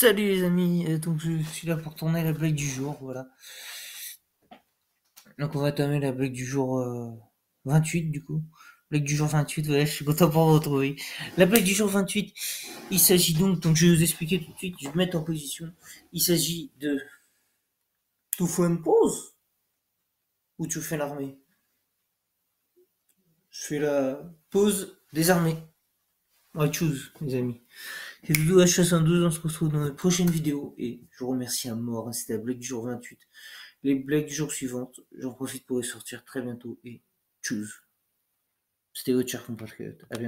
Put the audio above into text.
Salut les amis, euh, donc je suis là pour tourner la blague du jour, voilà. Donc on va tourner la blague du jour 28 euh, du coup. Blague du jour 28, voilà, je suis content pour vous retrouver. La blague du jour 28, il s'agit donc, donc je vais vous expliquer tout de suite, je vais me mettre en position. Il s'agit de... Tu fais une pause Ou tu fais l'armée? Je fais la pause des armées. Ouais, choose, les amis. C'est Doudou H72, on se retrouve dans une prochaine vidéo et je vous remercie à mort, c'était la blague du jour 28. Les blagues du jour suivantes, j'en profite pour les sortir très bientôt et choose. C'était votre cher compatriote, à bientôt.